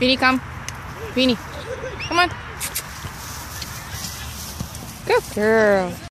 Beanie, come. Beanie, come on. Good girl.